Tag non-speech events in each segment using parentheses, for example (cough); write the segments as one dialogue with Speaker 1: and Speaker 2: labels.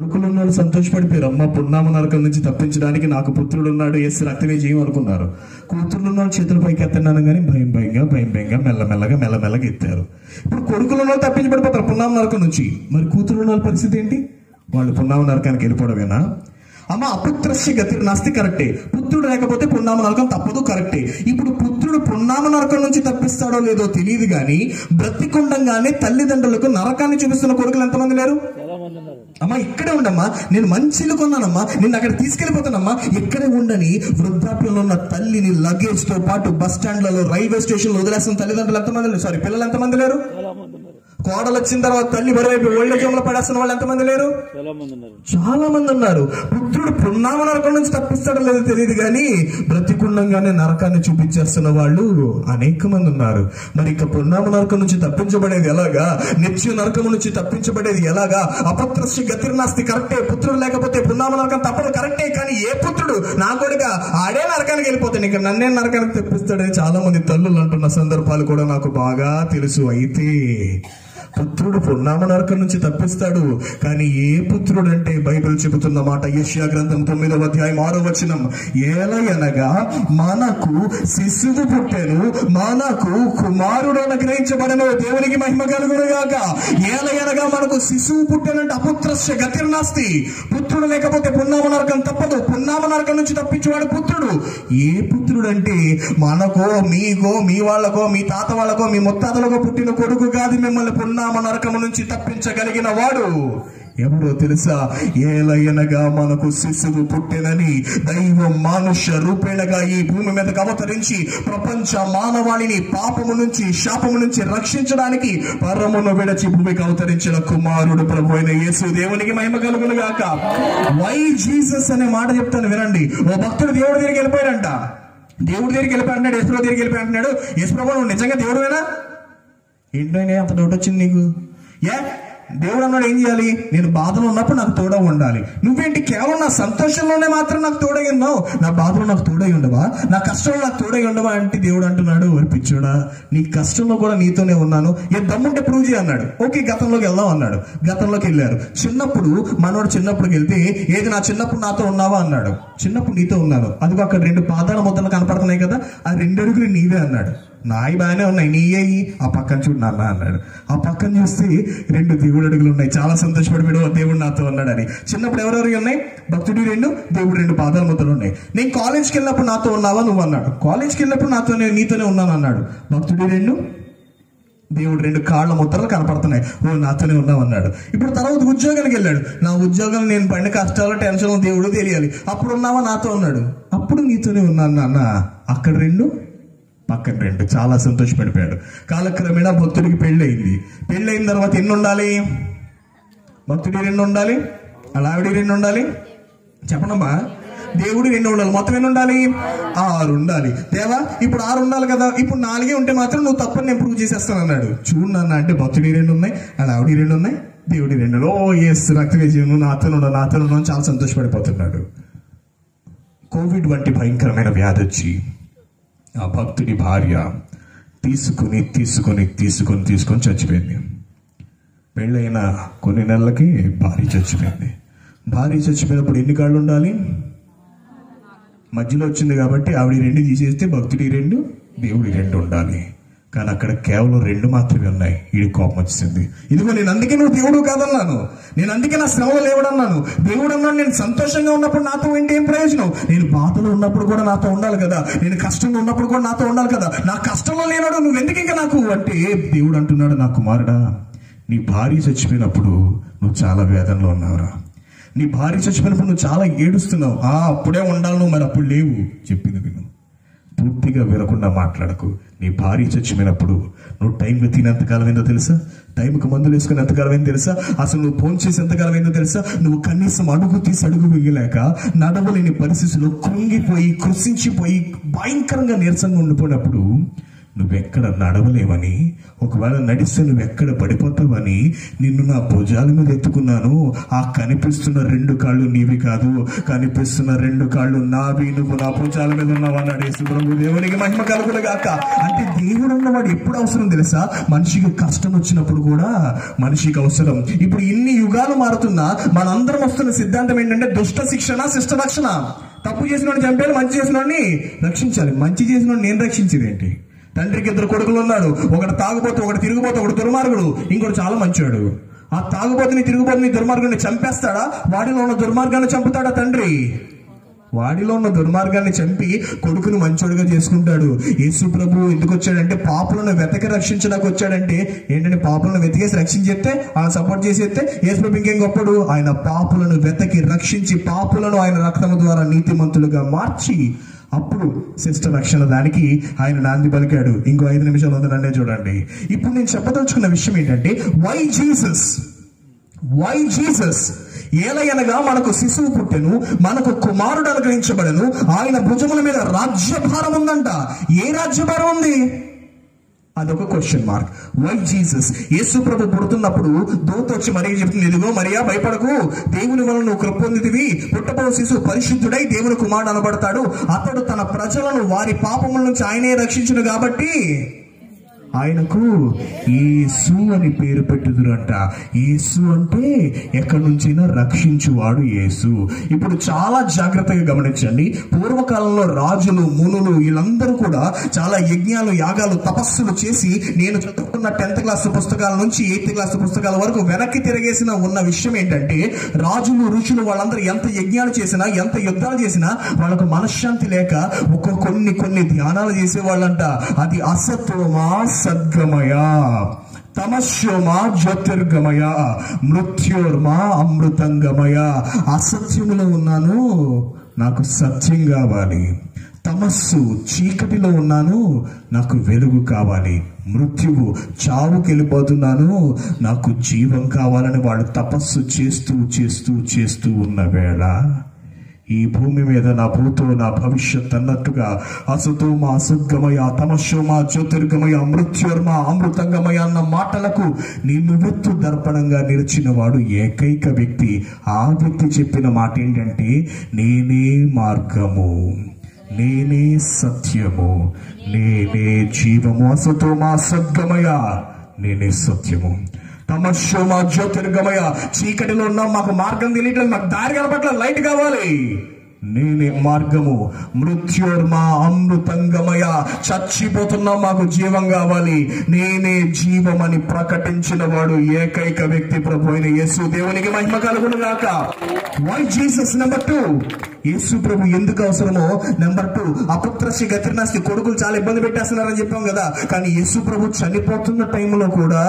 Speaker 1: కొడుకులు ఉన్న వాళ్ళు సంతోషపడిపోయారు. అమ్మ పున్నామ నరకం నుంచి తప్పించడానికి నాకు పుత్రుడు ఉన్నాడు. ఎస్ రక్తమే జీవం అనుకున్నారు. కూతుర్లు ఉన్న చేతుల పైకి ఎత్తన్నాను కానీ భయం భయంగా భయం భయంగా మెల్లమెల్లగా మెల్లమెల్లగా ఎత్తారు. ఇప్పుడు కొడుకులు ఉన్నాడు తప్పించబడిపోతారు పున్నామ నరకం నుంచి. మరి కూతురు ఉన్న వాళ్ళ పరిస్థితి ఏంటి? వాళ్ళు పున్నామ నరకానికి వెళ్ళిపోవడమేనా? అమ్మ అపుత్రస్య గతి నాస్తి కరెక్టే. పుత్రుడు లేకపోతే పున్నామ నరకం తప్పదు కరెక్టే. ఇప్పుడు పుత్రుడు పున్నామ నరకం నుంచి తప్పిస్తాడో లేదో తెలియదు కానీ బ్రతికుండంగానే తల్లిదండ్రులకు నరకాన్ని చూపిస్తున్న కొడుకులు ఎంతమంది లేరు? అమ్మా ఇక్కడే ఉండమ్మా. నేను మంచి ఇల్లు కొన్నానమ్మా. నిన్ను అక్కడ తీసుకెళ్ళిపోతానమ్మా ఇక్కడే ఉండని వృద్ధాప్యంలో ఉన్న తల్లిని లగేజ్తో పాటు బస్ స్టాండ్లలో రైల్వే స్టేషన్లో వదిలేస్తున్న తల్లిదండ్రులు ఎంతమంది లేరు సారీ పిల్లలు ఎంతమంది లేరు? కోడలు వచ్చిన తర్వాత తల్లి బరువైపు ఓల్డ్ ఏజ్లో పడేస్తున్న వాళ్ళు ఎంతమంది లేరు?
Speaker 2: చాలా మంది ఉన్నారు.
Speaker 1: చాలా మంది ఉన్నారు పుత్రుడు పున్నామ నరకం నుంచి తప్పిస్తాడో లేదో తెలియదు కానీ బ్రతికుండంగానే నరకాన్ని చూపించేస్తున్న వాళ్ళు అనేక మంది ఉన్నారు. మరి ఇక పున్నామ నరకం నుంచి తప్పించబడేది ఎలాగా? నిత్య నరకం నుంచి తప్పించబడేది ఎలాగా? అపత్రస్య గతిర్నాస్తి కరెక్టే పుత్రుడు లేకపోతే పున్నామ నరకం తప్పదు కరెక్టే కానీ ఏ పుత్రుడు? నా కొడుక ఆడే నరకానికి వెళ్ళిపోతాను ఇక నన్నే నరకానికి తెప్పిస్తాడని చాలా మంది తల్లులు అంటున్న సందర్భాలు కూడా నాకు బాగా తెలుసు. అయితే పుత్రుడు పున్నామ నరకం నుంచి తప్పిస్తాడు. కానీ ఏ పుత్రుడు అంటే బైబిల్ చెబుతున్న మాట యష్యా గ్రంథం తొమ్మిదవ అధ్యాయం ఆరో వచనం. ఏలయనగా మనకు శిశువు పుట్టెను మనకు కుమారుడు అనుగ్రహించబడను దేవునికి మహిమ కలుగునుగాక. ఏలయనగా మనకు శిశువు పుట్టెనంటే అపుత్రస్య గతిర్నాస్తి. పుత్రుడు లేకపోతే పున్నామ నరకం తప్పదు. పున్నామ నరకం నుంచి తప్పించేవాడు పుత్రుడు. ఏ పుత్రుడు అంటే మనకో మీకో మీ వాళ్ళకో మీ తాత వాళ్ళకో మీ ముత్తాతలకో పుట్టిన కొడుకు కాదు మిమ్మల్ని పున్నా పరిణామ నరకము నుంచి తప్పించగలిగిన వాడు ఎవరో తెలుసా? ఏలయనగా మనకు శిశువు పుట్టినని దైవం మానుష్య రూపేణగా ఈ భూమి మీదకు అవతరించి ప్రపంచ మానవాళిని పాపము నుంచి శాపము నుంచి రక్షించడానికి పరమును విడచి భూమికి అవతరించిన కుమారుడు ప్రభు అయిన యేసు దేవునికి మహిమ కలుగును గాక వై జీసస్ అనే మాట చెప్తాను వినండి. ఓ భక్తుడు దేవుడి దగ్గరికి వెళ్ళిపోయాడంట. దేవుడి దగ్గరికి వెళ్ళిపోయి అంటున్నాడు యశ్వరావు దగ్గరికి వెళ్ళిపోయి అంటున్నాడు. యశ్వరావు నువ్వు నిజంగా దేవుడువేనా? ఏంటో అంత డౌట్ వచ్చింది నీకు? ఏ? దేవుడు అన్నాడు ఏం చేయాలి? నేను బాధలో ఉన్నప్పుడు నాకు తోడ ఉండాలి. నువ్వేంటి కేవలం నా సంతోషంలోనే మాత్రం నాకు తోడై ఉన్నావు? నా బాధలో నాకు తోడై ఉండవా? నా కష్టంలో నాకు తోడై ఉండవా? అంటే దేవుడు అంటున్నాడు "ఓరి పిచ్చోడా నీ కష్టంలో కూడా నీతోనే ఉన్నాను. ఏ దమ్ముంటే ప్రూవ్ చేయ అన్నాడు. ఓకే గతంలోకి వెళ్దాం అన్నాడు. గతంలోకి వెళ్ళారు. చిన్నప్పుడు మనోడు చిన్నప్పుడు వెళ్తే ఏది నా చిన్నప్పుడు నాతో ఉన్నావా? అన్నాడు. చిన్నప్పుడు నీతో ఉన్నాను. అదిగో అక్కడ రెండు పాదాల ముద్దలు కనపడుతున్నాయి కదా ఆ రెండు అడుగులు నీవే అన్నాడు. నాయి బాగానే ఉన్నాయి. నీ అయ్యి. ఆ పక్కన చూడు నాన్న అన్నాడు. ఆ పక్కన చూస్తే రెండు దేవుడు అడుగులు ఉన్నాయి. చాలా సంతోషపడిపోయాడు దేవుడు నాతో అన్నాడని చిన్నప్పుడు ఎవరెవరు ఉన్నాయి? భక్తుడి రెండు దేవుడు రెండు పాదాల ముద్దలు ఉన్నాయి. నేను కాలేజ్కి వెళ్ళినప్పుడు నాతో ఉన్నావా నువ్వు అన్నాడు. కాలేజ్కి వెళ్ళినప్పుడు నాతోనే నీతోనే ఉన్నాను అన్నాడు. భక్తుడి రెండు దేవుడు రెండు కాళ్ళ ముద్రలు కనపడుతున్నాయి. ఓ నాతోనే ఉన్నావు అన్నాడు. ఇప్పుడు తర్వాత ఉద్యోగానికి వెళ్ళాడు. నా ఉద్యోగం నేను పడిన కష్టాలు టెన్షన్ దేవుడు తెలియాలి. అప్పుడు ఉన్నావా? నాతో ఉన్నాడు. అప్పుడు నీతోనే ఉన్నాను నాన్న. అక్కడ రెండు పక్కన రెండు. చాలా సంతోషపడిపోయాడు. కాలక్రమేణా భక్తుడికి పెళ్ళయింది. పెళ్ళయిన తర్వాత ఎన్ని ఉండాలి భక్తుడి రెండు ఉండాలి అలావిడి రెండు ఉండాలి చెప్పనమ్మా. దేవుడు రెండు ఉండాలి. మొత్తం ఎన్ని ఉండాలి ఆరు ఉండాలి. దేవా ఇప్పుడు ఆరు ఉండాలి కదా. ఇప్పుడు నాలుగే ఉంటే మాత్రం నువ్వు తప్పని నేను ప్రూవ్ చేసేస్తాను అన్నాడు. చూడు నాన్న అంటే భక్తుడి రెండు ఉన్నాయి అలావిడి రెండు ఉన్నాయి దేవుడి రెండు ఓ ఎస్ రక్తవేజీవం నాతో ఉండవు నాతో ఉండవు చాలా సంతోషపడిపోతున్నాడు. కోవిడ్ వంటి భయంకరమైన వ్యాధి వచ్చి ఆ భక్తుడి భార్య తీసుకుని తీసుకొని తీసుకొని తీసుకొని చచ్చిపోయింది. పెళ్ళైన కొన్ని నెలలకి భార్య చచ్చిపోయింది. భార్య చచ్చిపోయినప్పుడు ఎన్ని కాళ్ళు ఉండాలి? మధ్యలో వచ్చింది కాబట్టి ఆవిడ రెండు తీసేస్తే భక్తుడి రెండు దేవుడి రెండు ఉండాలి. కానీ అక్కడ కేవలం రెండు మాత్రమే ఉన్నాయి. ఈడి కోపం వచ్చింది ఇదిగో నేను అందుకే నువ్వు దేవుడు కాదన్నాను. నేను అందుకే నా శ్రమలో లేవడన్నాను. దేవుడు అన్నాడు నేను సంతోషంగా ఉన్నప్పుడు నాతో ఏంటి ఏం ప్రయోజనం? నేను బాధలో ఉన్నప్పుడు కూడా నాతో ఉండాలి కదా. నేను కష్టంలో ఉన్నప్పుడు కూడా నాతో ఉండాలి కదా. నా కష్టంలో లేనాడు నువ్వు ఎందుకు ఇంకా నాకు అంటే దేవుడు అంటున్నాడు నా కుమారుడా నీ భార్య చచ్చిపోయినప్పుడు నువ్వు చాలా వేదనలో ఉన్నావురా. నీ భార్య చచ్చిపోయినప్పుడు నువ్వు చాలా ఏడుస్తున్నావు. ఆ అప్పుడే ఉండాలి నువ్వు మరి అప్పుడు లేవు చెప్పింది విను. పూర్తిగా వినకుండా మాట్లాడకు. నీ భార్య చచ్చిపోయినప్పుడు నువ్వు టైంకి తినేంతకాలం ఏందో తెలుసా? టైంకి మందులు వేసుకుని ఎంతకాలం ఏందో తెలుసా? అసలు నువ్వు ఫోన్ చేసి ఎంతకాలం ఏందో తెలుసా? నువ్వు కనీసం అడుగు తీసి అడుగు వేయలేక నడవలేని పరిస్థితుల్లో కృంగిపోయి కృషించిపోయి భయంకరంగా నీరసంగా ఉండిపోయినప్పుడు నువ్వెక్కడ నడవలేవని ఒకవేళ నడిస్తే నువ్వెక్కడ పడిపోతావని నిన్ను నా భుజాల మీద ఎత్తుకున్నాను. ఆ కనిపిస్తున్న రెండు కాళ్ళు నీవి కాదు. కనిపిస్తున్న రెండు కాళ్ళు నావి. నువ్వు నా భుజాల మీద ఉన్నావు అన్నాడు యేసుప్రభు. దేవునికి మహిమ కలుగులు గాక. అంటే దేవుడు అన్నవాడు ఎప్పుడు అవసరం తెలుసా? మనిషికి కష్టం వచ్చినప్పుడు కూడా మనిషికి అవసరం. ఇప్పుడు ఇన్ని యుగాలు మారుతున్నా మనందరం వస్తున్న సిద్ధాంతం ఏంటంటే దుష్ట శిక్షణ శిష్ట రక్షణ. తప్పు చేసిన చంపేయాలి మంచి చేసిన రక్షించాలి. మంచి చేసిన నేను రక్షించేది ఏంటి? తండ్రికి ఇద్దరు కొడుకులు ఉన్నాడు ఒకటి తాగుబోతు ఒకటి తిరుగుబోతు ఒకటి దుర్మార్గుడు. ఇంకోటి చాలా మంచివాడు ఆ తాగుబోతుని తిరుగుబోతుని దుర్మార్గుని చంపేస్తాడా? వాడిలో ఉన్న దుర్మార్గాన్ని చంపుతాడా తండ్రి? వాడిలో ఉన్న దుర్మార్గాన్ని చంపి కొడుకును మంచోడుగా చేసుకుంటాడు. యేసు ప్రభు ఎందుకు వచ్చాడంటే పాపులను వెతకి రక్షించడానికి వచ్చాడంటే ఏంటంటే పాపులను వెతికేసి రక్షించేస్తే ఆయన సపోర్ట్ చేసేస్తే యేసు ప్రభు ఇంకేం గొప్పడు? ఆయన పాపులను వెతకి రక్షించి పాపులను ఆయన రక్తము ద్వారా నీతిమంతులుగా మార్చి అప్పుడు శిష్ట రక్షణ దానికి ఆయన నాంది పలికాడు. ఇంకో ఐదు నిమిషాలు ఉందనండి చూడండి. ఇప్పుడు నేను చెప్పదలుచుకున్న విషయం ఏంటంటే వై జీసస్ వై జీసస్ ఏలయనగా మనకు శిశువు పుట్టెను మనకు కుమారుడు అనుగ్రహించబడను ఆయన భుజముల మీద రాజ్యభారం ఉందంట. ఏ రాజ్యభారం ఉంది? అదొక క్వశ్చన్ మార్క్ వై జీసస్ యేసు ప్రభు పుడుతున్నప్పుడు దూత వచ్చి మరీ చెప్తుంది ఇదిగో మరియా భయపడకు. దేవుని వలన నువ్వు కృపొందితివి పుట్టపో శిశు శిశువు పరిశుద్ధుడై దేవుని కుమారుడు అనబడతాడు. అతడు తన ప్రజలను వారి పాపముల నుంచి ఆయనే రక్షించును కాబట్టి ఆయనకు యేసు అని పేరు పెట్టుదురంట. యేసు అంటే ఎక్కడి నుంచైనా రక్షించువాడు యేసు. ఇప్పుడు చాలా జాగ్రత్తగా గమనించండి. పూర్వకాలంలో రాజులు మునులు వీళ్ళందరూ కూడా చాలా యజ్ఞాలు యాగాలు తపస్సులు చేసి నేను చదువుకున్న టెన్త్ క్లాస్ పుస్తకాల నుంచి ఎయిత్ క్లాస్ పుస్తకాల వరకు వెనక్కి తిరగేసిన ఉన్న విషయం ఏంటంటే రాజులు ఋషులు వాళ్ళందరూ ఎంత యజ్ఞాలు చేసినా ఎంత యుద్ధాలు చేసినా వాళ్ళకు మనశ్శాంతి లేక ఒక కొన్ని కొన్ని ధ్యానాలు చేసేవాళ్ళంట. అది అసత్వమా సద్గమయ. తమస్యోమా జ్యోతిర్గమయ. మృత్యోర్మా అమృతంగమయ. అసత్యములో ఉన్నాను నాకు సత్యం కావాలి. తమస్సు చీకటిలో ఉన్నాను నాకు వెలుగు కావాలి. మృత్యువు చావుకి వెళ్ళిపోతున్నాను నాకు జీవం కావాలని వాళ్ళు తపస్సు చేస్తూ చేస్తూ చేస్తూ ఉన్న వేళ. ఈ భూమి మీద నా భూతో నా భవిష్యత్ అన్నట్టుగా అసతో మా అసద్గమయ తమస్సు జ్యోతిర్గమయ మృత్యుర్మ అమృతంగమయ అన్న మాటలకు నిలువెత్తు దర్పణంగా నిలిచిన వాడు ఏకైక వ్యక్తి. ఆ వ్యక్తి చెప్పిన మాట ఏంటంటే నేనే మార్గము నేనే సత్యము నేనే జీవము. అసతో మా సద్గమయ నేనే సత్యము. తమస్సుమా జ్యోతిర్గమయ. చీకటిలో ఉన్నాం మాకు మార్గం తెలియట్లేదు మాకు దారి కనపట్ల లైట్ కావాలి. నేనే మార్గము మృత్యోర్మా అమృతంగమయ. చచ్చిపోతున్నాం మాకు జీవం కావాలి. నేనే జీవమని ప్రకటించిన వాడు ఏకైక వ్యక్తి ప్రభు అయిన యేసు. దేవునికి మహిమ కలుగును గాక. వై జీసస్ నెంబర్ టూ యేసు ప్రభు ఎందుకు అవసరమో? నెంబర్ టూ అపుత్రసి గతిర్నాస్తి కొడుకులు చాలా ఇబ్బంది పెట్టేస్తున్నారని చెప్పాం కదా. కానీ యేసు ప్రభు చనిపోతున్న టైంలో కూడా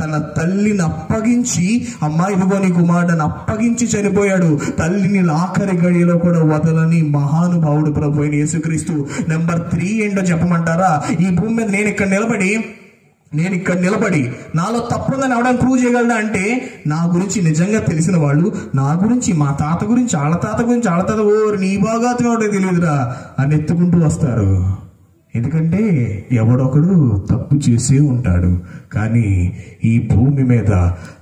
Speaker 1: తన తల్లిని అప్పగించి అమ్మా ఇదిగో నీ కుమారుడని అప్పగించి చనిపోయాడు. తల్లిని ఆఖరి గడియలో కూడా వదలని మహానుభావుడు ప్రభు అయిన యేసుక్రీస్తు. నెంబర్ త్రీ ఏంటో చెప్పమంటారా? ఈ భూమి మీద నేను ఇక్కడ నిలబడి నేను ఇక్కడ నిలబడి నాలో తప్పుందని అవడానికి ప్రూవ్ చేయగలడా అంటే నా గురించి నిజంగా తెలిసిన వాళ్ళు నా గురించి మా తాత గురించి వాళ్ళ తాత గురించి వాళ్ళ తాత ఓ నీ బాగా తెలియదురా అని ఎత్తుకుంటూ వస్తారు. ఎందుకంటే ఎవడొకడు తప్పు చేసే ఉంటాడు. కానీ ఈ భూమి మీద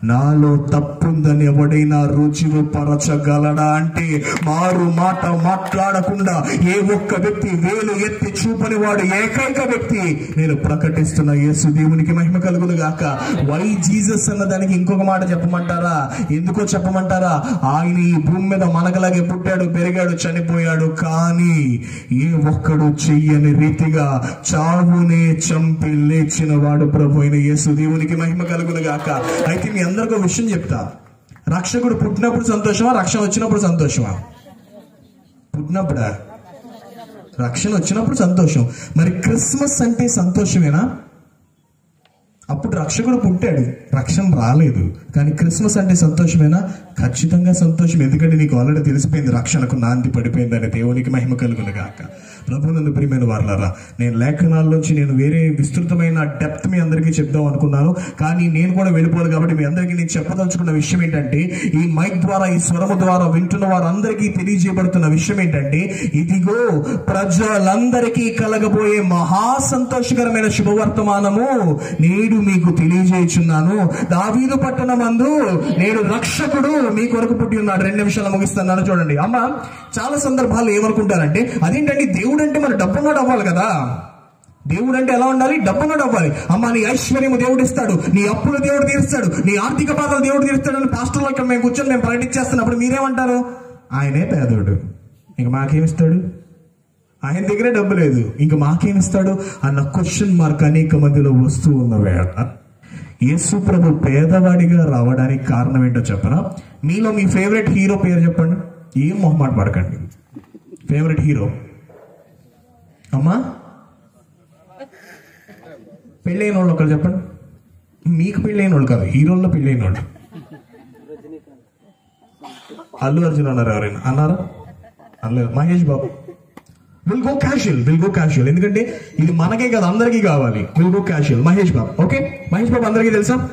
Speaker 1: నాలో తప్పుందని ఎవడైనా రుజువు పరచగలడా అంటే మారు మాట మాట్లాడకుండా ఏ ఒక్క వ్యక్తి వేలు ఎత్తి చూపని వాడు ఏకైక వ్యక్తి. నేను ప్రకటిస్తున్న యేసు దేవునికి మహిమ కలుగును గాక వై జీసస్ అన్న దానికి ఇంకొక మాట చెప్పమంటారా? ఎందుకో చెప్పమంటారా? ఆయన ఈ భూమి మీద మనకలాగే పుట్టాడు పెరిగాడు చనిపోయాడు. కానీ ఏ ఒక్కడు చెయ్యని రీతిగా చావునే చంపి లేచిన వాడు ప్రభు అయిన యేసు దేవునికి మహిమ కలుగునుగాక అయితే మీ అందరికీ ఒక విషయం చెప్తా. రక్షకుడు పుట్టినప్పుడు సంతోషమా? రక్షణ వచ్చినప్పుడు సంతోషమా? పుట్టినప్పుడా? రక్షణ వచ్చినప్పుడు సంతోషం. మరి క్రిస్మస్ అంటే సంతోషమేనా? అప్పుడు రక్షకుడు పుట్టాడు. రక్షణ రాలేదు. కానీ క్రిస్మస్ అంటే సంతోషమేనా? ఖచ్చితంగా సంతోషం. ఎందుకంటే నీకు ఆల్రెడీ తెలిసిపోయింది రక్షణకు నాంది పడిపోయిందని దేవునికి మహిమ కలుగును గాక. ప్రభునందు ప్రియమైన వారలారా నేను లేఖనాల్లోంచి నేను వేరే విస్తృతమైన డెప్త్ మీ అందరికీ చెప్దాం అనుకున్నాను. కానీ నేను కూడా వెళ్ళిపోవాలి కాబట్టి మీ అందరికీ నేను చెప్పదలుచుకున్న విషయం ఏంటంటే ఈ మైక్ ద్వారా ఈ స్వరము ద్వారా వింటున్న వారందరికీ తెలియజేయబడుతున్న విషయం ఏంటంటే ఇదిగో ప్రజలందరికీ కలగబోయే మహా సంతోషకరమైన శుభవర్తమానము నేడు మీకు తెలియజేయుచున్నాను. దావీదు పట్టణమందు నేడు రక్షకుడు మీ కొరకు పుట్టి ఉన్నాడు. రెండు నిమిషాలు ముగిస్తున్నాను చూడండి. అమ్మ చాలా సందర్భాల్లో ఏమనుకుంటారంటే అదేంటండి దేవుడు అంటే మరి డబ్బున్నాడు అవ్వాలి కదా? దేవుడు అంటే ఎలా ఉండాలి? డబ్బున్నాడు అవ్వాలి. అమ్మ నీ ఐశ్వర్యము దేవుడు ఇస్తాడు. నీ అప్పులు దేవుడు తీరుస్తాడు. నీ ఆర్థిక బాధలు దేవుడు తీరుస్తాడు అని పాస్టర్లో ఇక్కడ మేము కూర్చొని మేము ప్రకటించేస్తున్నప్పుడు మీరేమంటారు? ఆయనే పేదోడు. ఇంక మాకేమిస్తాడు? ఆయన దగ్గరే డబ్బు లేదు. ఇంక మాకేమిస్తాడు? అన్న క్వశ్చన్ మార్క్ అనేక మందిలో వస్తూ ఉన్న వేళ యేసు ప్రభు పేదవాడిగా రావడానికి కారణం ఏంటో చెప్పరా? మీలో మీ ఫేవరెట్ హీరో పేరు చెప్పండి. ఏం మొహమాట పడకండి. ఫేవరెట్ హీరో అమ్మా? పెళ్ళైన వాళ్ళు ఒకరు చెప్పండి. మీకు పెళ్ళైన వాళ్ళు కాదు హీరోల్లో పెళ్ళైన వాళ్ళు. అల్లు అర్జున్ అన్నారు ఎవరైనా? అన్నారా? అనలేదు Mahesh Babu. Will go casual will go casual ఎందుకంటే ఇది మనకే కాదు అందరికీ కావాలి. Will go casual Mahesh Babu okay? Mahesh Babu అందరికీ తెలుసా?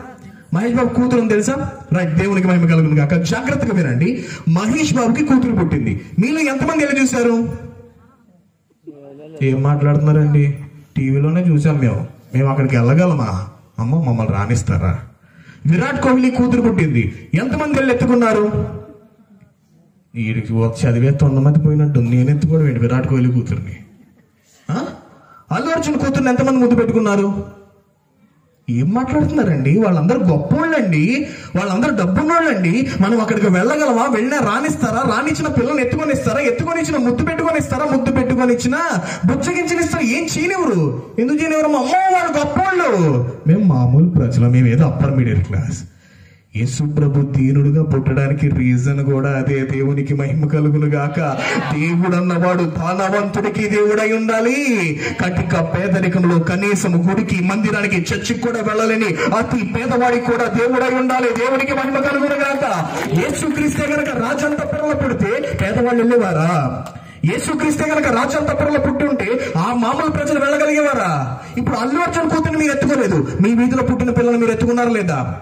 Speaker 1: మహేష్ బాబు కూతురు తెలుసా? రైట్ దేవునికి మహిమ కలుగును కాక జాగ్రత్తగా వినండి. మహేష్ బాబుకి కూతురు పుట్టింది. మీలో ఎంతమంది ఎలా చూశారు? ఏం మాట్లాడుతున్నారండి? టీవీలోనే చూసాం మేము. మేము అక్కడికి వెళ్ళగలమా? అమ్మ మమ్మల్ని రాణిస్తారా విరాట్ కోహ్లీ కూతురు పుట్టింది. ఎంతమంది వెళ్ళి ఎత్తుకున్నారు వీడికి ఒక చదివే తొంద మంది పోయినట్టు నేను ఎత్తుకోవడం ఏంటి? విరాట్ కోహ్లీ కూతుర్ని. అల్లు అర్జున్ కూతుర్ని ఎంతమంది ముద్దు పెట్టుకున్నారు? ఏం మాట్లాడుతున్నారండి? వాళ్ళందరూ గొప్పోళ్ళండి. వాళ్ళందరూ డబ్బున్నోళ్ళండి. మనం అక్కడికి వెళ్ళగలమా? వెళ్ళినా రానిస్తారా? రానిచ్చిన పిల్లల్ని ఎత్తుకొని ఇస్తారా ఎత్తుకొని ఇచ్చిన ముద్దు పెట్టుకొని ఇస్తారా ముద్దు పెట్టుకొని ఇచ్చిన బుచ్చగించిన ఇస్తారా ఏం చేయనివ్వరు? ఎందుకు చేయనివ్వరు? మా అమ్మ వాళ్ళు గొప్పోళ్ళు. మేము మామూలు ప్రజలు. మేము ఏదో అప్పర్ మీడియట్ క్లాస్ యేసుప్రభు దీనుడుగా పుట్టడానికి రీజన్ కూడా అదే. దేవునికి మహిమ కలుగును గాక. దేవుడు అన్నవాడు ధనవంతుడికి దేవుడై ఉండాలి. కటిక పేదరికంలో కనీసం గుడికి మందిరానికి చర్చికి కూడా వెళ్ళలేని అతి పేదవాడికి కూడా దేవుడై ఉండాలి. దేవునికి మహిమ కలుగును గాక. యేసుక్రీస్తే గనక రాజంత పిల్లలు పుడితే పేదవాళ్ళు వెళ్ళేవారా? యేసుక్రీస్తే గనక రాజంతపురంలో పుట్టి ఉంటే ఆ మామూలు ప్రజలు వెళ్ళగలిగేవారా? ఇప్పుడు అల్లు అర్జున్ కూతురు మీరు ఎత్తుకోలేదు. మీ వీధిలో పుట్టిన పిల్లలు మీరు ఎత్తుకున్నారా లేదా?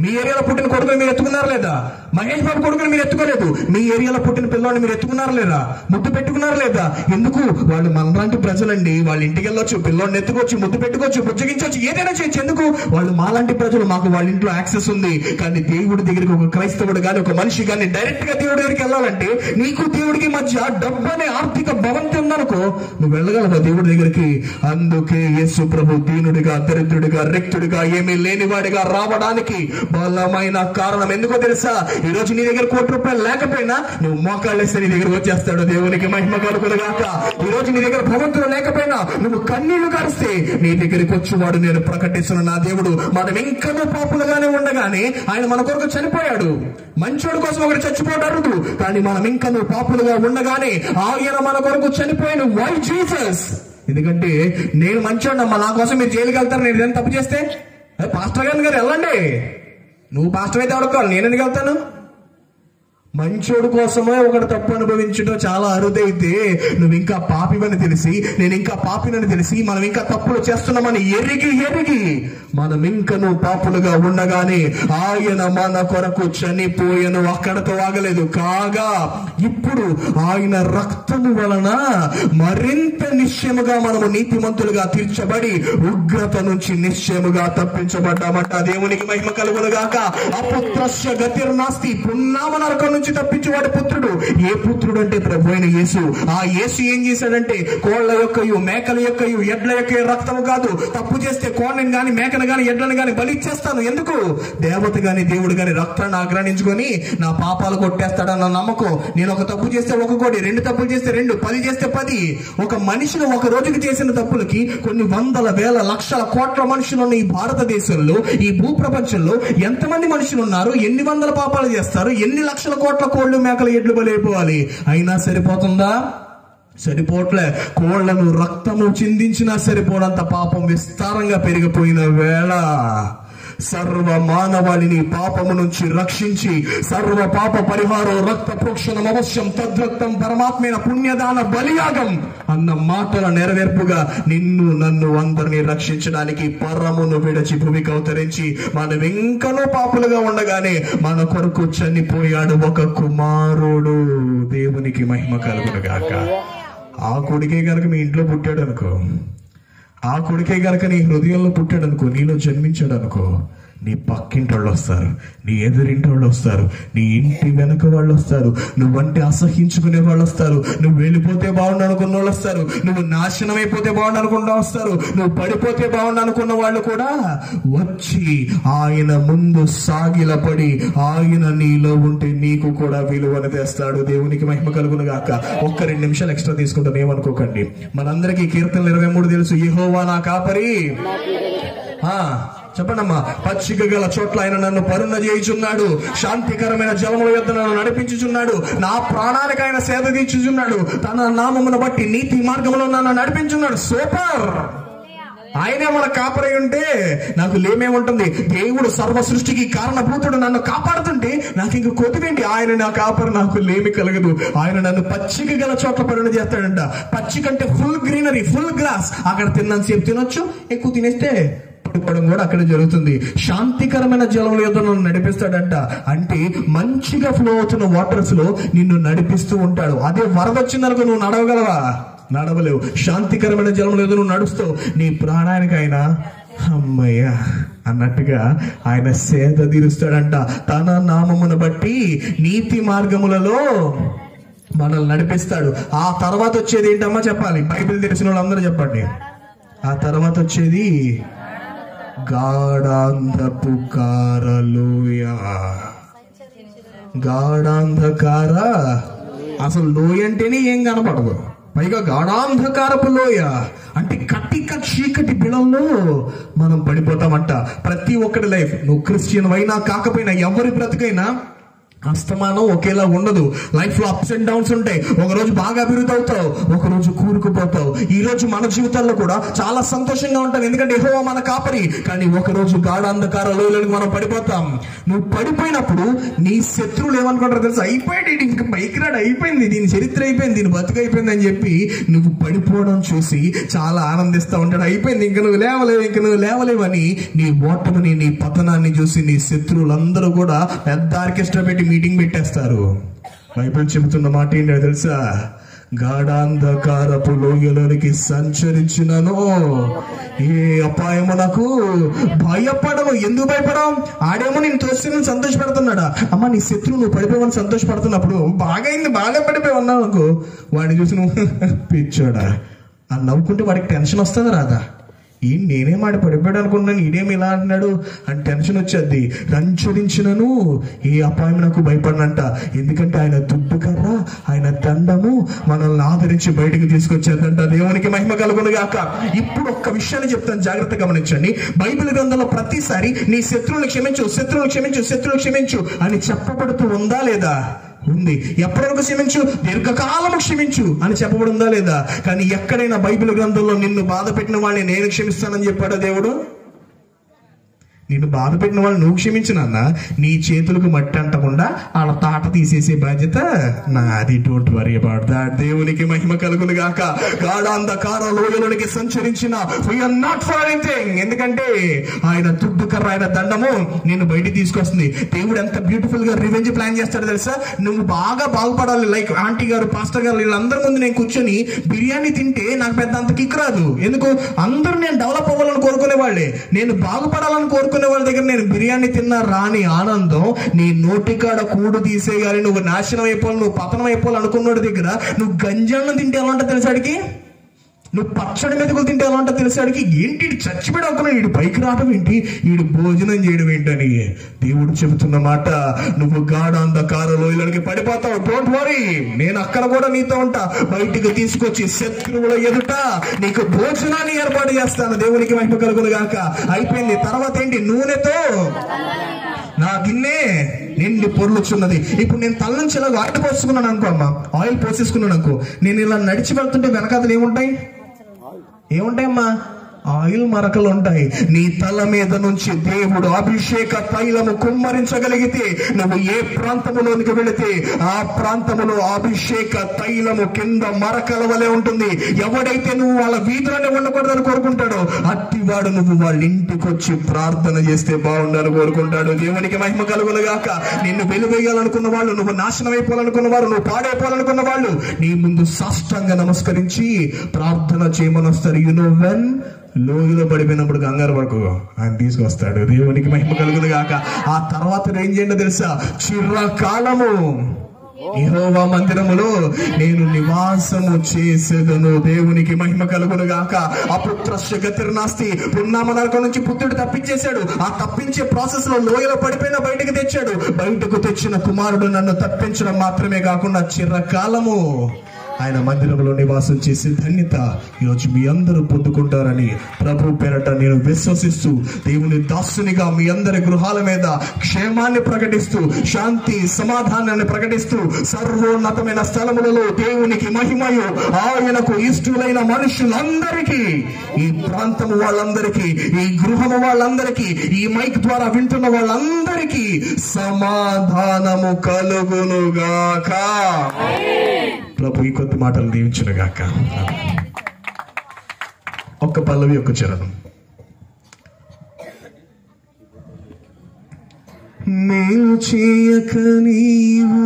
Speaker 1: మీ ఏరియాలో పుట్టిన కొడుకుని మీరు ఎత్తుకున్నారా లేదా? మహేష్ బాబు కొడుకుని మీరు ఎత్తుకోలేదు. మీ ఏరియాలో పుట్టిన పిల్లవాడిని మీరు ఎత్తుకున్నారా లేదా? ముద్దు పెట్టుకున్నారా లేదా? ఎందుకు? వాళ్ళు మనలాంటి ప్రజలండి. వాళ్ళ ఇంటికి వెళ్ళొచ్చు పిల్లోడిని ఎత్తుకోవచ్చు ముద్దు పెట్టుకోవచ్చు బుజ్జగించవచ్చు ఏదైనా చేయొచ్చు. ఎందుకు? వాళ్ళు మాలాంటి ప్రజలు మాకు వాళ్ళ ఇంట్లో యాక్సెస్ ఉంది. కానీ దేవుడి దగ్గరికి ఒక క్రైస్తవుడు కానీ ఒక మనిషి కానీ డైరెక్ట్గా దేవుడి దగ్గరికి వెళ్ళాలంటే నీకు దేవుడికి మధ్య డబ్బు అనే ఆర్థిక భవంతి ఉందనుకో నువ్వు వెళ్ళగలవా దేవుడి దగ్గరికి? అందుకే యేసు ప్రభు దీనుడిగా దరిద్రుడిగా రిక్తుడిగా ఏమీ లేనివాడిగా రావడానికి బలమైన కారణం. ఎందుకో తెలుసా? ఈ రోజు నీ దగ్గర కోటి రూపాయలు లేకపోయినా నువ్వు మోకాళ్ళేస్తే నీ దగ్గర వచ్చేస్తాడు దేవునికి మహిమ కలుగునుగాక. ఈ రోజు నీ దగ్గర భగవంతుడు లేకపోయినా నువ్వు కన్నీళ్ళు కారిస్తే నీ దగ్గరికి వచ్చేవాడు నేను ప్రకటిస్తున్న నా దేవుడు. మనం ఇంకనూ పాపులుగానే ఉండగానే ఆయన మన కొరకు చనిపోయాడు. మంచోడు కోసం ఒకటి చచ్చిపోవడం కానీ మనం ఇంకనూ పాపులుగా ఉండగానే ఆయన మన కొరకు చనిపోయాడు. వై జీసస్ ఎందుకంటే నేను మంచోడమ్మా నా కోసం మీరు జైలుకి వెళ్తారు నేను ఏదైనా తప్పు చేస్తే? పాస్టర్ గారిని గారు వెళ్ళండి. నువ్వు పాస్టర్ అయితే అడుక్కోవాలి నేను ఎందుకు వెళ్తాను? మంచోడు కోసమే ఒకటి తప్పు అనుభవించడం చాలా అరుదైతే నువ్వు ఇంకా పాపివని తెలిసి నేను ఇంకా పాపినని తెలిసి మనం ఇంకా తప్పులు చేస్తున్నామని ఎరిగి ఎరిగి మనం ఇంకను పాపులుగా ఉండగానే ఆయన మన కొరకు చనిపోయను. అక్కడతో ఆగలేదు. కాగా ఇప్పుడు ఆయన రక్తము వలన మరింత నిశ్చయముగా మనము నీతిమంతులుగా తీర్చబడి ఉగ్రత నుంచి నిశ్చయముగా తప్పించబడ్డామట. దేవునికి మహిమ కలుగునుగాక. అపుత్రస్య గతిర్నాస్తి. పున్నామ నరకం నుంచి తప్పించేవాడు పుత్రుడు. ఏ పుత్రుడు అంటే ప్రభు అయిన యేసు. ఆ యేసు ఏం చేశాడంటే కోళ్ళ యొక్కయు మేకల యొక్కయు ఎడ్ల యొక్క రక్తము కాదు. తప్పు చేస్తే కోళ్ళని గాని మేకను గాని ఎడ్లను గాని బలి ఇచ్చేస్తాను. ఎందుకు? దేవత గాని దేవుడు గాని రక్తాన్ని ఆగ్రహించుకొని నా పాపాలు కొట్టేస్తాడన్న నమ్మకం. నేను ఒక తప్పు చేస్తే ఒక కోడి రెండు తప్పులు చేస్తే రెండు పది చేస్తే పది. ఒక మనిషిని ఒక రోజుకి చేసిన తప్పులకి కొన్ని వందల వేల లక్షల కోట్ల మనుషులు ఉన్న ఈ భారతదేశంలో ఈ భూప్రపంచంలో ఎంతమంది మనుషులు ఉన్నారు? ఎన్ని వందల పాపాలు చేస్తారు? ఎన్ని లక్షల కోట్ల కోళ్ళు మేకలు ఎడ్లు బలైపోవాలి అయినా సరిపోతుందా? సరిపోట్లే కోళ్ళను రక్తము చిందించినా సరిపోనంత పాపం విస్తారంగా పెరిగిపోయిన వేళ. సర్వ మానవాళిని పాపము నుంచి రక్షించి సర్వ పాప పరిహారం రక్త ప్రోక్షణం అవశ్యం తద్రక్తం పరమాత్మైన పుణ్యదాన బలియాగం అన్న మాటల నెరవేర్పుగా నిన్ను నన్ను అందరినీ రక్షించడానికి పరమును విడచి భూమికి అవతరించి మనం ఇంకనూ పాపులుగా ఉండగానే మన కొరకు చనిపోయాడు ఒక కుమారుడు. దేవునికి మహిమ కలుగునుగాక. ఆ కొడుకే గనక మీ ఇంట్లో పుట్టాడు అనుకో ఆ కొడుకే గనక నీ హృదయంలో పుట్టాడు అనుకో నీలో జన్మించాడు అనుకో నీ పక్కింటి వాళ్ళు వస్తారు నీ ఎదురింటి వాళ్ళు వస్తారు నీ ఇంటి వెనక వాళ్ళు వస్తారు నువ్వంటే అసహించుకునే వాళ్ళు వస్తారు నువ్వు వెళ్ళిపోతే బాగుండు అనుకున్న వాళ్ళు వస్తారు నువ్వు నాశనం అయిపోతే బాగుండు అనుకున్న వస్తారు నువ్వు పడిపోతే బాగుండు అనుకున్న వాళ్ళు కూడా వచ్చి ఆయన ముందు సాగిలపడి ఆయన నీలో ఉంటే నీకు కూడా విలువను తెస్తాడు. దేవునికి మహిమ కలుగును గాక. ఒక్క రెండు నిమిషాలు ఎక్స్ట్రా తీసుకుంటాను ఏమనుకోకండి. మనందరికీ కీర్తనలు ఇరవై మూడు తెలుసు ఏహోవా నా కాపరి. ఆ చెప్పండమ్మా పచ్చిక గల చోట్ల ఆయన నన్ను పరుణ చేయుచున్నాడు. శాంతికరమైన జలముల యొద్ద నన్ను నడిపించుచున్నాడు. నా ప్రాణానికి ఆయన సేద తీర్చుచున్నాడు. తన నామమును బట్టి నీతి మార్గంలో నన్ను నడిపించున్నాడు. సూపర్! ఆయనే మన కాపరై ఉంటే నాకు లేమేముంటుంది దేవుడు సర్వ సృష్టికి కారణభూతుడు నన్ను కాపాడుతుంటే నాకు ఇంక కొద్దివేంటి? ఆయన నా కాపరు నాకు లేమి కలగదు. ఆయన నన్ను పచ్చిక గల చోట్ల పరిణ చేస్తాడంట. పచ్చిక అంటే ఫుల్ గ్రీనరీ ఫుల్ గ్రాస్. అక్కడ తిన్నాను సేపు తినొచ్చు ఎక్కువ తినేస్తే పడిపోవడం కూడా అక్కడ జరుగుతుంది. శాంతికరమైన జలముల యొక్క నన్ను నడిపిస్తాడంట. అంటే మంచిగా ఫ్లో అవుతున్న వాటర్స్లో నిన్ను నడిపిస్తూ ఉంటాడు. అదే వరద వచ్చిందనుకో నువ్వు నడవగలవా? నడవలేవు. శాంతికరమైన జలముల ఎదురు నువ్వు నడుస్తావు. నీ ప్రాణానికి ఆయన అమ్మయ్య అన్నట్టుగా ఆయన సేద తీరుస్తాడంట. తన నామమును బట్టి నీతి మార్గములలో మనల్ని నడిపిస్తాడు. ఆ తర్వాత వచ్చేది ఏంటమ్మా చెప్పాలి? బైబిల్ తెలిసిన వాళ్ళందరూ చెప్పండి. ఆ తర్వాత వచ్చేది గాఢాంధపు కారలోయ గాఢాంధకార? అసలు లోయ అంటేనే ఏం కనపడదు. పైగా గాఢాంధకారపు లోయ. అంటే కటిక చీకటి బిడంలో మనం పడిపోతామంట. ప్రతి ఒక్కడి లైఫ్. నువ్వు క్రిస్టియన్ అయినా కాకపోయినా ఎవరి బ్రతికైనా అస్తమానం ఒకేలా ఉండదు. లైఫ్లో అప్స్ అండ్ డౌన్స్ ఉంటాయి. ఒక రోజు బాగా అభివృద్ధి అవుతావు ఒకరోజు కూరుకుపోతావు. ఈ రోజు మన జీవితాల్లో కూడా చాలా సంతోషంగా ఉంటాం. ఎందుకంటే ఎహో మన కాపరి. కానీ ఒక రోజు గాఢ అంధకార లోయలకు మనం పడిపోతాం. నువ్వు పడిపోయినప్పుడు నీ శత్రువులు ఏమనుకుంటారు తెలుసు? అయిపోయాడు ఇంక పైకి రాడు. అయిపోయింది. దీని చరిత్ర అయిపోయింది. దీని బతుకు అయిపోయింది అని చెప్పి నువ్వు పడిపోవడం చూసి చాలా ఆనందిస్తూ ఉంటాడు. అయిపోయింది. ఇంక నువ్వు లేవలేవు. ఇంక నువ్వు లేవలేవని నీ ఓటమిని నీ పతనాన్ని చూసి నీ శత్రువులందరూ కూడా పెద్ద ఆర్కెస్ట్రా పెట్టి మీటింగ్ పెట్టేస్తారు. బైబిల్ చెబుతున్న మాట ఏంటో తెలుసా? గాఢాంధకారపు లోయలోనికి సంచరించినను. ఏ అపాయము నాకు? భయపడము ఎందుకు భయపడవు? ఆడేమో నేను తోస్తే సంతోషపడుతున్నాడా? అమ్మ నీ శత్రువు నువ్వు పడిపోవని సంతోషపడుతున్నప్పుడు బాగైంది బాగా పడిపోయి ఉన్నావు అనుకో. వాడిని చూసి నువ్వు (laughs) పిచ్చోడా. అని నవ్వుకుంటే వాడికి టెన్షన్ వస్తుంది రాదా? ఈ నేనేం ఆడి పడిపోయాడు అనుకున్నాను ఈడేం ఇలా అంటున్నాడు అని టెన్షన్ వచ్చేది. రంచరించినను ఈ అపాయం నాకు భయపడినంట. ఎందుకంటే ఆయన దుడ్డు కర్ర ఆయన దండము మనల్ని ఆదరించి బయటికి తీసుకొచ్చేదంట. దేవునికి మహిమ కలుగునుగాక. ఇప్పుడు ఒక్క విషయాన్ని చెప్తాను జాగ్రత్త గమనించండి. బైబిల్ గ్రంథంలో ప్రతిసారి నీ శత్రువులు క్షమించు శత్రువులు క్షమించు శత్రువులు క్షమించు అని చెప్పబడుతూ ఉందా లేదా? ఉంది. ఎప్పటి వరకు క్షమించు? దీర్ఘకాలము క్షమించు అని చెప్పబడి ఉందా లేదా? కానీ ఎక్కడైనా బైబిల్ గ్రంథంలో నిన్ను బాధ పెట్టిన వాడిని నేను క్షమిస్తానని చెప్పాడా దేవుడు? నిన్ను బాధ పెట్టిన వాళ్ళు నువ్వు క్షమించినన్న నీ చేతులకు మట్టి అంటకుండా వాళ్ళ తాట తీసేసే బాధ్యత నాది. డోంట్ వరీ అబౌట్ దాట్ దేవునికి మహిమ కలుగును గాక. గాఢాంధకార లోయలోనికి సంచరించిన we are not for anything ఎందుకంటే ఆయన దుడ్డు కర్ర ఆయన దండము నేను బయటికి తీసుకొస్తుంది. దేవుడు ఎంత బ్యూటిఫుల్గా రివెంజ్ ప్లాన్ చేస్తాడు తెలుసా? నువ్వు బాగా బాగుపడాలి. లైక్ ఆంటీ గారు పాస్టర్ గారు వీళ్ళందరి ముందు నేను కూర్చొని బిర్యానీ తింటే నాకు పెద్ద అంత కిక్ రాదు. ఎందుకు? అందరూ నేను డెవలప్ అవ్వాలని కోరుకునే వాళ్ళే నేను బాగుపడాలని కోరుకునే వాళ్ళ దగ్గర నేను బిర్యానీ తిన్నా రాని ఆనందం నీ నోటికాడ కూడు తీసేయాలి నువ్వు నాశనం అయిపోవాలి నువ్వు పతనం అయిపోవాలి అనుకున్నోడి దగ్గర నువ్వు గంజాలను తింటే ఎలా ఉంటుంది తెలుసాడికి నువ్వు పచ్చడి మెతుకులు తింటే ఎలా ఉంటుంది తెలిసాడికి ఏంటి ఈడు చచ్చిపోయాడు వీడు పైకి రావడం ఏంటి? వీడు భోజనం చేయడం ఏంటని. దేవుడు చెబుతున్న మాట నువ్వు గాఢ అంధకార లోయలోనికి పడిపోతావు. డోంట్ వరీ నేను అక్కడ కూడా నీతో ఉంటా. బయటికి తీసుకొచ్చి శత్రువుల ఎదుట నీకు భోజనాన్ని ఏర్పాటు చేస్తాను. దేవునికి మహిమ కలుగులు గాక. అయిపోయింది. తర్వాత ఏంటి? నూనెతో నా గిన్నె నిండి పొర్లుచున్నది. ఇప్పుడు నేను తల నుంచి ఇలా ఆయిల్ పోసుకున్నాను అనుకో అమ్మ. ఆయిల్ పోసేసుకున్నాను అనుకో. నేను ఇలా నడిచి వెళ్తుంటే వెనకాతలు ఏముంటాయి? ఏముంటాయమ్మా? ఆయిల్ మరకలు ఉంటాయి నీ తల మీద నుంచి దేవుడు అభిషేక తైలము కుమ్మరించగలిగితే నువ్వు ఏ ప్రాంతములోనికి వెళితే ఆ ప్రాంతములో అభిషేక తైలము కింద మరకల వలె ఉంటుంది. ఎవడైతే నువ్వు వాళ్ళ వీధిలోనే ఉండకూడదని కోరుకుంటాడో అట్టివాడు నువ్వు వాళ్ళ ఇంటికి వచ్చి ప్రార్థన చేస్తే బాగుండాలని కోరుకుంటాడు. దేవునికి మహిమ కలుగులుగాక నిన్ను వెలువేయాలనుకున్న వాళ్ళు నువ్వు నాశనం అయిపోవాలనుకున్న వారు నువ్వు పాడైపోవాలనుకున్న వాళ్ళు నీ ముందు సాష్టంగా నమస్కరించి ప్రార్థన చేయమని వస్తారు యు నో వెన్ లోయలో పడిపోయినప్పుడు కంగారు పడకు. ఆయన తీసుకొస్తాడు. దేవునికి మహిమ కలుగుదు గాక. ఆ తర్వాత ఏం చేయండి తెలుసా? చిరకాలము యెహోవా మందిరములో నేను నివాసము చేసేదను. దేవునికి మహిమ కలుగును గాక. అపుత్రస్య గతిర్నాస్తి పున్నామ నరకం నుంచి పుత్రుడు తప్పించేశాడు. ఆ తప్పించే ప్రాసెస్లో లోయలో పడిపోయిన బయటకు తెచ్చాడు. బయటకు తెచ్చిన కుమారుడు నన్ను తప్పించడం మాత్రమే కాకుండా చిరకాలము ఆయన మందిరంలో నివాసం చేసే ధన్యత ఈరోజు మీ అందరూ పొందుకుంటారని ప్రభు పేరట నేను విశ్వసిస్తూ దేవుని దాసునిగా మీ అందరి గృహాల మీద క్షేమాన్ని ప్రకటిస్తూ శాంతి సమాధానాన్ని ప్రకటిస్తూ సర్వోన్నతమైన స్థలములలో దేవునికి మహిమయు ఆయనకు ఇష్టలైన మనుషులందరికీ ఈ ప్రాంతము వాళ్ళందరికీ ఈ గృహము వాళ్ళందరికీ ఈ మైక్ ద్వారా వింటున్న వాళ్ళందరికీ సమాధానము కలుగునుగాక. ప్రభు ఈ కొద్ది మాటలు దీవించునుగాక ఒక్క పల్లవి ఒక్క చరణం. మేలు చేయక నీవు